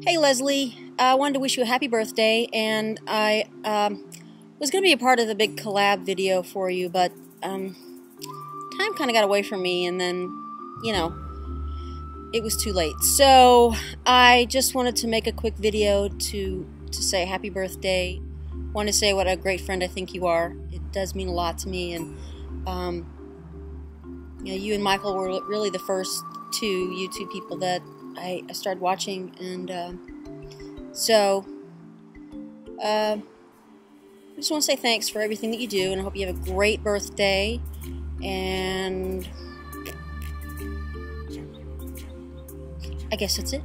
Hey Lesley, I wanted to wish you a happy birthday, and I um, was going to be a part of the big collab video for you, but um, time kind of got away from me, and then, you know, it was too late. So I just wanted to make a quick video to to say happy birthday. Want to say what a great friend I think you are. It does mean a lot to me, and um, you know, you and Michael were really the first two YouTube people that I, I started watching, and uh, so uh, I just want to say thanks for everything that you do, and I hope you have a great birthday. And I guess that's it.